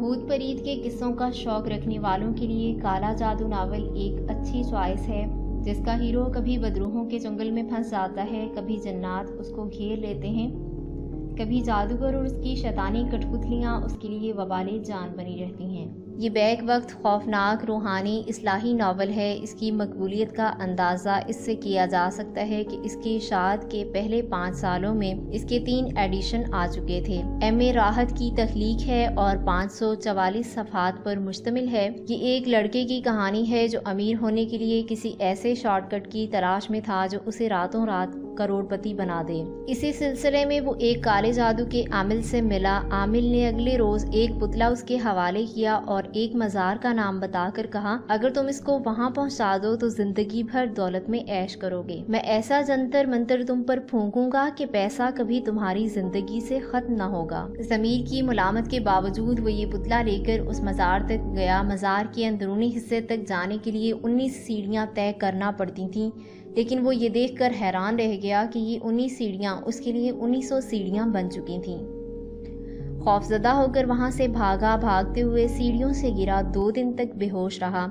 भूत परीत के किस्सों का शौक रखने वालों के लिए काला जादू नावल एक अच्छी चॉइस है, जिसका हीरो कभी बदरूहों के जंगल में फंस जाता है, कभी जन्नात उसको घेर लेते हैं। कभी जादूगर और उसकी शैतानी कठपुतलियाँ उसके लिए वबाले जान बनी रहती हैं। ये बैक वक्त खौफनाक रूहानी इसलाही नावल है। इसकी मकबूलियत का अंदाज़ा इससे किया जा सकता है कि इसकी शाद के पहले पाँच सालों में इसके तीन एडिशन आ चुके थे। एम ए राहत की तख्लीक है और पाँच सौ चवालीस सफ़ात पर मुश्तमिल है। ये एक लड़के की कहानी है जो अमीर होने के लिए किसी ऐसे शॉर्टकट की तलाश में था जो उसे रातों रात करोड़पति बना दे। इसी सिलसिले में वो एक काले जादू के आमिल से मिला। आमिल ने अगले रोज एक पुतला उसके हवाले किया और एक मज़ार का नाम बताकर कहा, अगर तुम इसको वहाँ पहुँचा दो तो ज़िंदगी भर दौलत में ऐश करोगे। मैं ऐसा जंतर मंतर तुम पर फूकूँगा कि पैसा कभी तुम्हारी ज़िंदगी से खत्म न होगा। जमीर की मुलामत के बावजूद वो ये पुतला लेकर उस मज़ार तक गया। मज़ार के अंदरूनी हिस्से तक जाने के लिए उन्नीस सीढ़ियाँ तय करना पड़ती थी। लेकिन वो ये देखकर हैरान रह गया कि ये उन्नीस सीढ़ियाँ, उसके लिए उन्नीस सौ सीढ़ियाँ बन चुकी थीं। खौफजदा होकर वहाँ से भागा भागते हुए सीढ़ियों से गिरा दो दिन तक बेहोश रहा।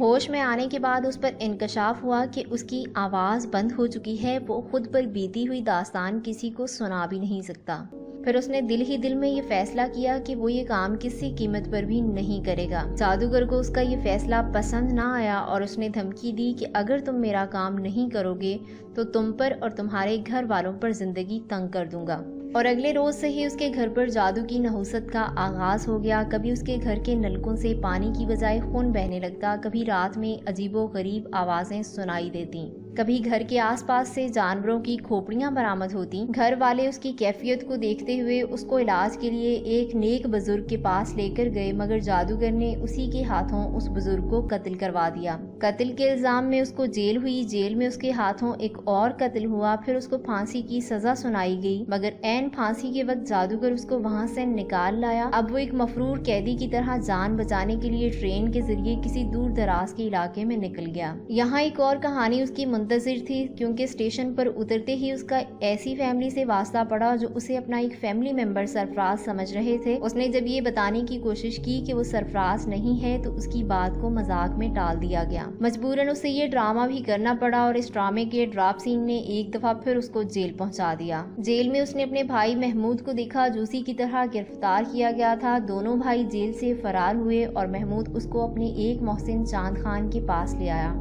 होश में आने के बाद उस पर इंकशाफ हुआ कि उसकी आवाज़ बंद हो चुकी है, वो खुद पर बीती हुई दास्तान किसी को सुना भी नहीं सकता। फिर उसने दिल ही दिल में ये फैसला किया कि वो ये काम किसी कीमत पर भी नहीं करेगा। जादूगर को उसका ये फैसला पसंद ना आया और उसने धमकी दी कि अगर तुम मेरा काम नहीं करोगे तो तुम पर और तुम्हारे घर वालों पर ज़िंदगी तंग कर दूँगा। और अगले रोज से ही उसके घर पर जादू की नहुसत का आगाज़ हो गया। कभी उसके घर के नलकों से पानी की बजाय खून बहने लगता। कभी रात में अजीबो गरीब आवाज़ें सुनाई देती। कभी घर के आसपास से जानवरों की खोपड़ियाँ बरामद होती। घर वाले उसकी कैफियत को देखते हुए उसको इलाज के लिए एक नेक बुज़ुर्ग के पास लेकर गए, मगर जादूगर ने उसी के हाथों उस बुज़ुर्ग को कत्ल करवा दिया। कत्ल के इल्ज़ाम में उसको जेल हुई। जेल में उसके हाथों एक और कत्ल हुआ। फिर उसको फांसी की सजा सुनाई गई, मगर एन फांसी के वक्त जादूगर उसको वहाँ से निकाल लाया। अब वो एक मफरूर कैदी की तरह जान बचाने के लिए ट्रेन के ज़रिए किसी दूर दराज के इलाके में निकल गया। यहाँ एक और कहानी उसकी मुंतजर थी क्योंकि स्टेशन पर उतरते ही उसका ऐसी फैमिली से वास्ता पड़ा जो उसे अपना एक फैमिली मेंबर सरफराज समझ रहे थे। उसने जब ये बताने की कोशिश की कि वो सरफराज नहीं है तो उसकी बात को मज़ाक में टाल दिया गया। मजबूरन उसे ये ड्रामा भी करना पड़ा और इस ड्रामे के ड्राप सीन ने एक दफ़ा फिर उसको जेल पहुँचा दिया। जेल में उसने अपने भाई महमूद को देखा जो उसी की तरह गिरफ़्तार किया गया था। दोनों भाई जेल से फरार हुए और महमूद उसको अपने एक मोहसिन चाँद खान के पास ले आया।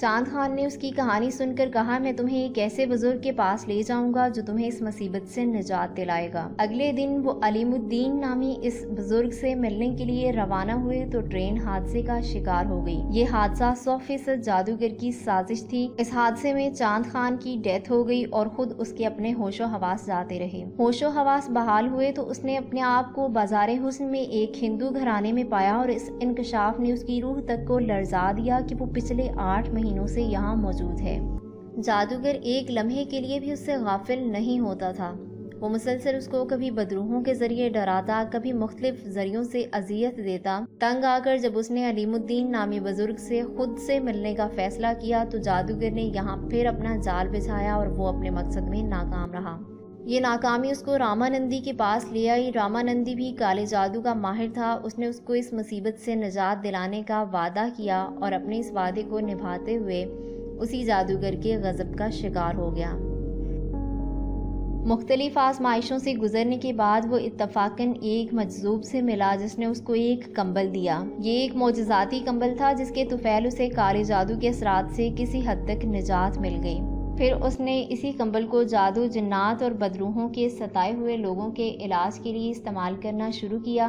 चाँद खान ने उसकी कहानी सुनकर कहा, मैं तुम्हें एक ऐसे बुज़ुर्ग के पास ले जाऊँगा जो तुम्हें इस मुसीबत से निजात दिलाएगा। अगले दिन वो अलीमुद्दीन नामी इस बुज़ुर्ग से मिलने के लिए रवाना हुए तो ट्रेन हादसे का शिकार हो गई। ये हादसा सौ फ़ीसद जादूगर की साजिश थी। इस हादसे में चाँद खान की डेथ हो गई और खुद उसके अपने होशो हवास जाते रहे। होशो हवास बहाल हुए तो उसने अपने आप को बाज़ार हुसन में एक हिंदू घराने में पाया और इस इंकशाफ ने उसकी रूह तक को लर्जा दिया कि वो पिछले आठ महीने महीनों से यहाँ मौजूद है। जादूगर एक लम्हे के लिए भी उससे गाफिल नहीं होता था। वो मुसलसल उसको कभी बदरूहों के ज़रिए डराता, कभी मुख्तलिफ़ जरियों से अजियत देता। तंग आकर जब उसने अलीमुद्दीन नामी बुज़ुर्ग से खुद से मिलने का फैसला किया तो जादूगर ने यहाँ फिर अपना जाल बिछाया और वो अपने मकसद में नाकाम रहा। ये नाकामी उसको रामानंदी के पास ले आई। रामानंदी भी काले जादू का माहिर था। उसने उसको इस मुसीबत से निजात दिलाने का वादा किया और अपने इस वादे को निभाते हुए उसी जादूगर के गज़ब का शिकार हो गया। मुख्तलिफ़ आजमाइशों से गुजरने के बाद वो इतफाकन एक मजजूब से मिला जिसने उसको एक कंबल दिया। ये एक मोजाती कंबल था जिसके तुफैल उसे काले जादू के असरात से किसी हद तक निजात मिल गई। फिर उसने इसी कंबल को जादू, जन्नात और बदरूहों के सताए हुए लोगों के इलाज के लिए इस्तेमाल करना शुरू किया।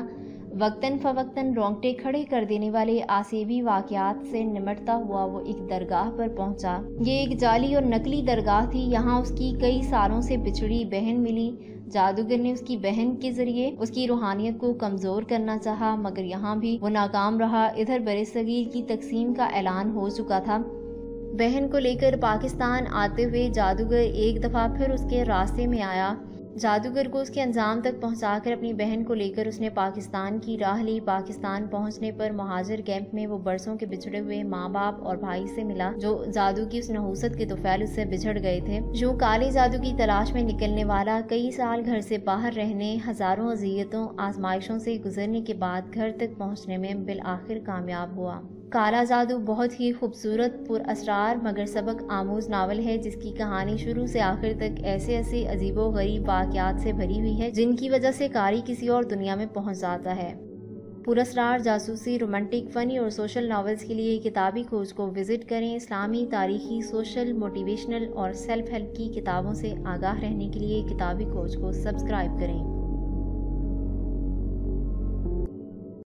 वक्तन फ़वक्तन रोंगटे खड़े कर देने वाले आसेबी वाक़ात से निमटता हुआ वो एक दरगाह पर पहुँचा। ये एक जाली और नकली दरगाह थी। यहाँ उसकी कई सालों से बिछड़ी बहन मिली। जादूगर ने उसकी बहन के ज़रिए उसकी रूहानियत को कमज़ोर करना चाहा, मगर यहाँ भी वो नाकाम रहा। इधर बरसगीर की तकसीम का ऐलान हो चुका था। बहन को लेकर पाकिस्तान आते हुए जादूगर एक दफ़ा फिर उसके रास्ते में आया। जादूगर को उसके अंजाम तक पहुंचाकर अपनी बहन को लेकर उसने पाकिस्तान की राह ली। पाकिस्तान पहुँचने पर महाजर कैंप में वो बरसों के बिछड़े हुए माँ बाप और भाई से मिला, जो जादू की उस नहूसत के तुफैल उससे बिछड़ गए थे। जो काले जादू की तलाश में निकलने वाला, कई साल घर से बाहर रहने, हज़ारों अजियतों, आजमाइशों से गुजरने के बाद घर तक पहुँचने में बिल आखिर कामयाब हुआ। काला जादू बहुत ही खूबसूरत पुरअसरार मगर सबक आमोज नावल है, जिसकी कहानी शुरू से आखिर तक ऐसे ऐसे अजीबो गरीब वाक़ात से भरी हुई है, जिनकी वजह से कारी किसी और दुनिया में पहुँच जाता है। पुरस्कार जासूसी, रोमांटिक, फ़नी और सोशल नावल्स के लिए किताबी खोज को विज़िट करें। इस्लामी, तारीखी, सोशल, मोटिवेशनल और सेल्फ हेल्प की किताबों से आगाह रहने के लिए किताबी खोज को सब्सक्राइब करें।